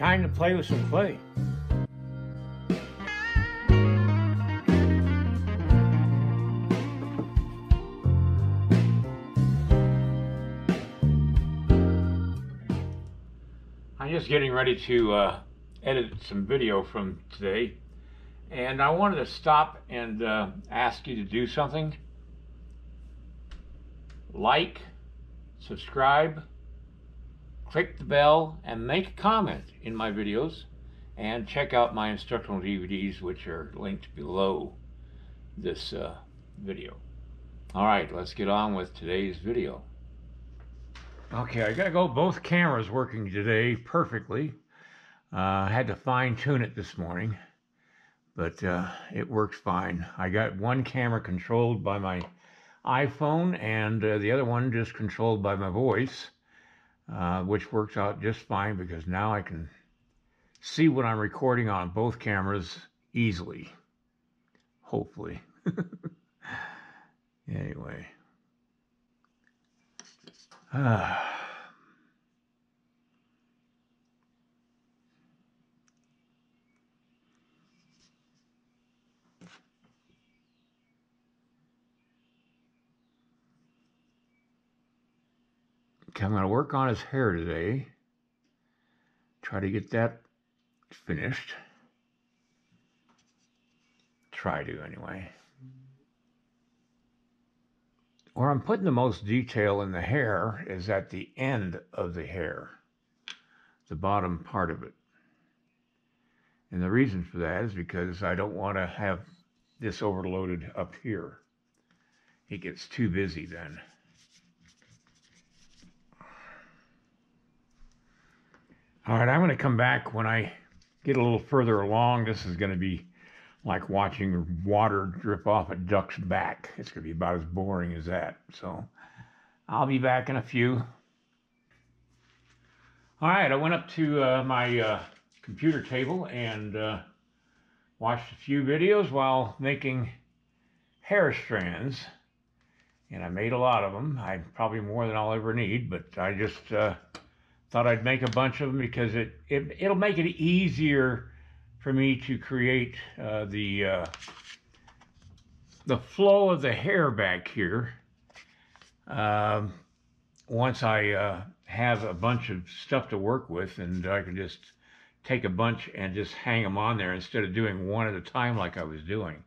time to play with some clay. I'm just getting ready to uh, edit some video from today and I wanted to stop and uh, ask you to do something. Like, subscribe, click the bell, and make a comment in my videos. And check out my instructional DVDs, which are linked below this uh, video. Alright, let's get on with today's video. Okay, I gotta go both cameras working today perfectly. Uh, I had to fine tune it this morning but uh, it works fine. I got one camera controlled by my iPhone and uh, the other one just controlled by my voice, uh, which works out just fine because now I can see what I'm recording on both cameras easily. Hopefully. anyway. Ah. Okay, I'm going to work on his hair today. Try to get that finished. Try to, anyway. Where I'm putting the most detail in the hair is at the end of the hair, the bottom part of it. And the reason for that is because I don't want to have this overloaded up here. It gets too busy then. All right, I'm going to come back when I get a little further along. This is going to be like watching water drip off a duck's back. It's going to be about as boring as that. So I'll be back in a few. All right, I went up to uh, my uh, computer table and uh, watched a few videos while making hair strands. And I made a lot of them. I probably more than I'll ever need, but I just uh, Thought I'd make a bunch of them because it, it it'll make it easier for me to create uh, the uh, the flow of the hair back here. Um, once I uh, have a bunch of stuff to work with, and I can just take a bunch and just hang them on there instead of doing one at a time like I was doing.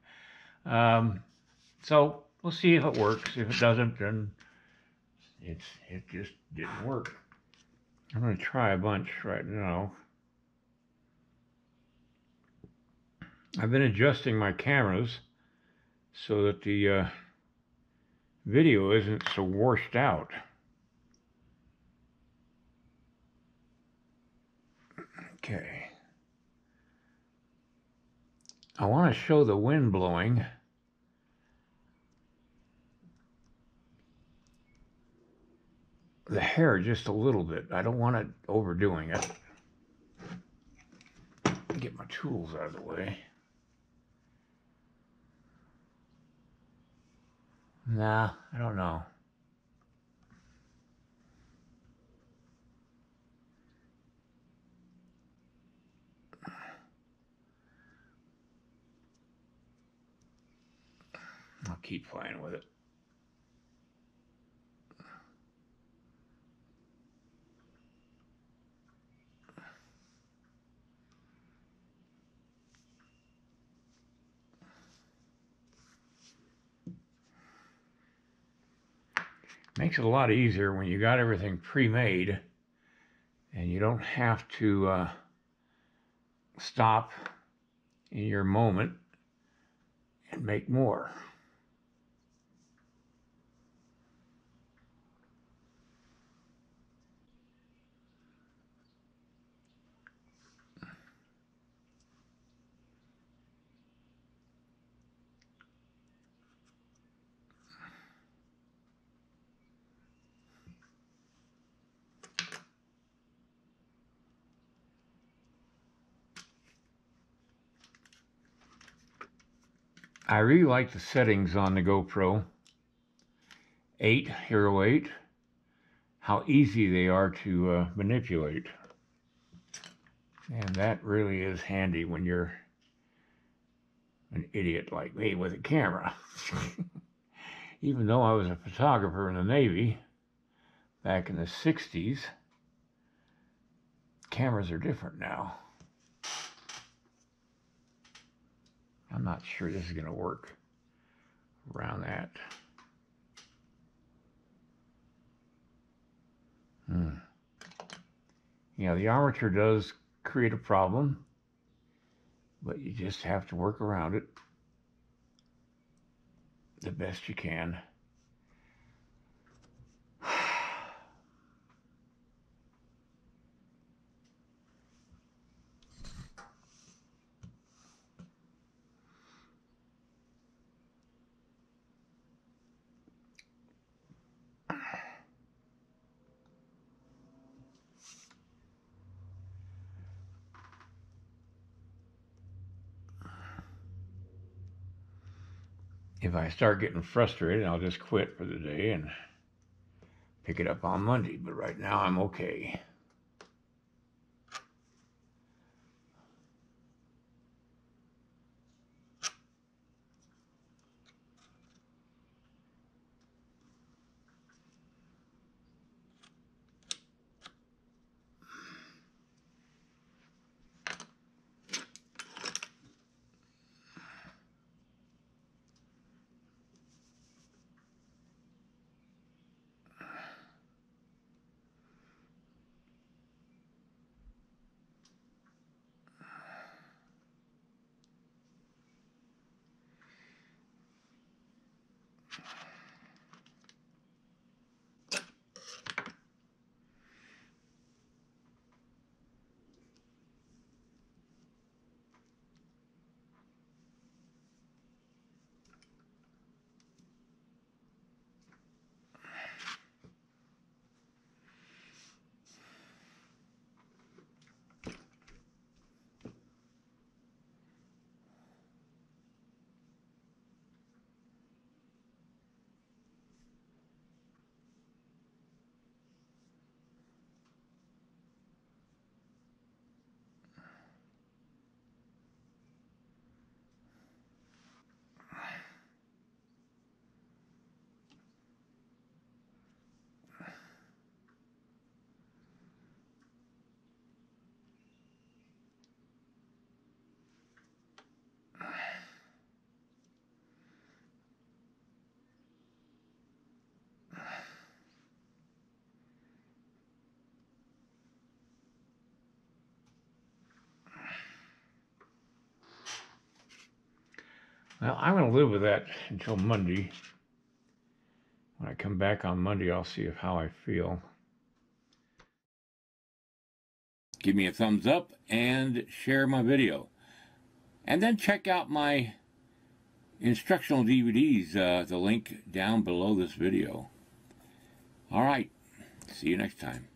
Um, so we'll see if it works. If it doesn't, then it's it just didn't work. I'm going to try a bunch right now. I've been adjusting my cameras so that the uh, video isn't so washed out. Okay. I want to show the wind blowing. The hair just a little bit. I don't want it overdoing it. Get my tools out of the way. Nah, I don't know. I'll keep playing with it. Makes it a lot easier when you got everything pre-made and you don't have to uh, stop in your moment and make more. I really like the settings on the GoPro 8, Hero 8, how easy they are to uh, manipulate. And that really is handy when you're an idiot like me with a camera. Even though I was a photographer in the Navy back in the 60s, cameras are different now. I'm not sure this is going to work around that. Hmm. Yeah, the armature does create a problem, but you just have to work around it the best you can. If I start getting frustrated, I'll just quit for the day and pick it up on Monday. But right now, I'm okay. Well, I'm going to live with that until Monday. When I come back on Monday, I'll see if how I feel. Give me a thumbs up and share my video. And then check out my instructional DVDs, uh, the link down below this video. All right, see you next time.